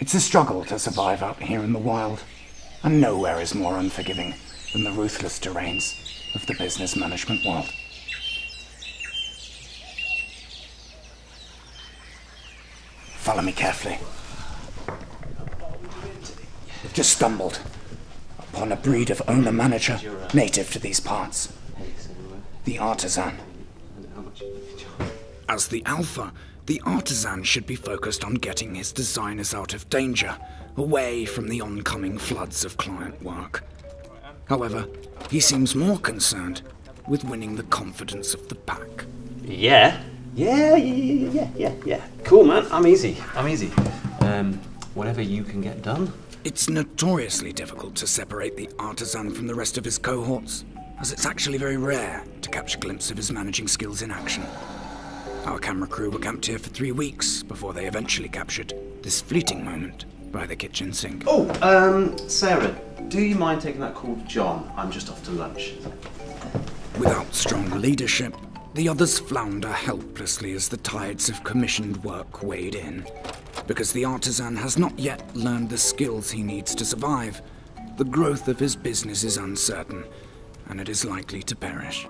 It's a struggle to survive out here in the wild, and nowhere is more unforgiving than the ruthless terrains of the business management world. Follow me carefully. We've just stumbled upon a breed of owner manager native to these parts the artisan. As the alpha, the artisan should be focused on getting his designers out of danger, away from the oncoming floods of client work. However, he seems more concerned with winning the confidence of the pack. Yeah. Yeah, yeah, yeah, yeah, yeah, yeah. Cool, man. I'm easy. I'm easy. Um, whatever you can get done. It's notoriously difficult to separate the artisan from the rest of his cohorts, as it's actually very rare to catch a glimpse of his managing skills in action. Our camera crew were camped here for three weeks before they eventually captured this fleeting moment by the kitchen sink. Oh, um, Sarah, do you mind taking that call to John? I'm just off to lunch. Without strong leadership, the others flounder helplessly as the tides of commissioned work wade in. Because the artisan has not yet learned the skills he needs to survive, the growth of his business is uncertain, and it is likely to perish.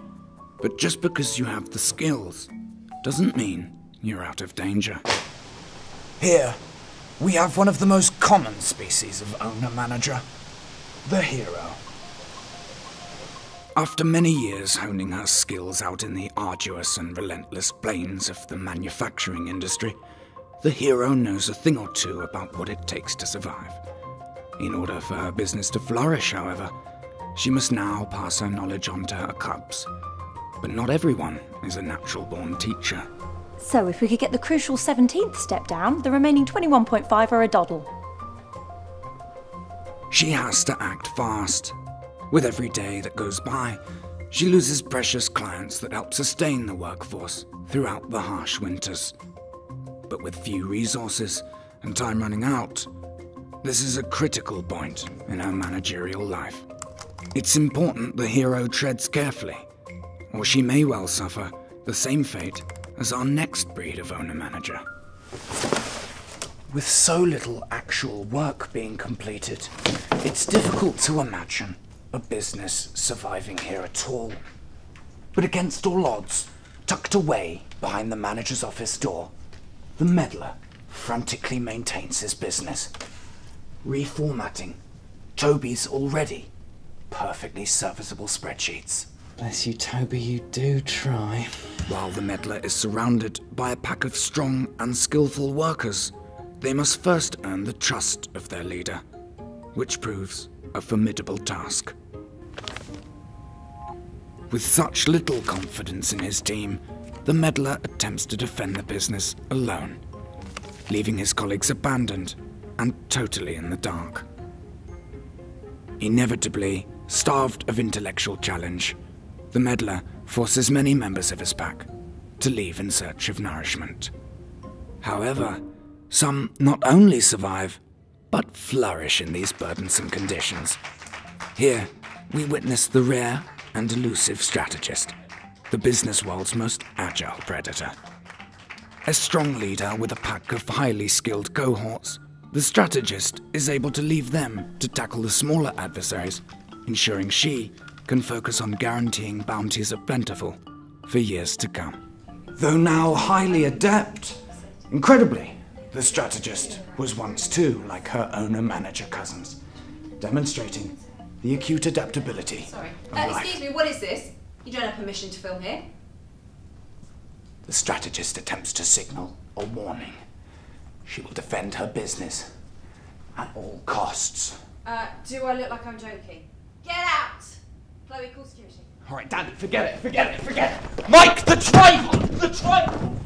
But just because you have the skills doesn't mean you're out of danger. Here, we have one of the most common species of owner manager the hero. After many years honing her skills out in the arduous and relentless plains of the manufacturing industry, the hero knows a thing or two about what it takes to survive. In order for her business to flourish, however, she must now pass her knowledge on to her cubs. But not everyone is a natural born teacher. So, if we could get the crucial 17th step down, the remaining 21.5 are a doddle. She has to act fast. With every day that goes by, she loses precious clients that help sustain the workforce throughout the harsh winters. But with few resources and time running out, this is a critical point in her managerial life. It's important the hero treads carefully, or she may well suffer the same fate as our next breed of owner manager. With so little actual work being completed, it's difficult to imagine a business surviving here at all. But against all odds, tucked away behind the manager's office door, the meddler frantically maintains his business, reformatting Toby's already perfectly serviceable spreadsheets. Bless you, Toby, you do try. While the meddler is surrounded by a pack of strong and skillful workers, they must first earn the trust of their leader, which proves a formidable task. With such little confidence in his team, the meddler attempts to defend the business alone, leaving his colleagues abandoned and totally in the dark. Inevitably, starved of intellectual challenge, the meddler forces many members of his pack to leave in search of nourishment. However, some not only survive, but flourish in these burdensome conditions. Here, we witness the rare and elusive strategist, the business world's most agile predator. A strong leader with a pack of highly skilled cohorts, the strategist is able to leave them to tackle the smaller adversaries, ensuring she can focus on guaranteeing bounties are plentiful for years to come. Though now highly adept, incredibly, the strategist was once too like her owner manager cousins, demonstrating the acute adaptability Sorry. of Uh, life. excuse me, what is this? You don't have permission to film here. The strategist attempts to signal a warning. She will defend her business at all costs. Uh, do I look like I'm joking? Get out! Chloe, call security. All right, Daddy, forget it, forget it, forget it. Mike, the tripod, the tripod.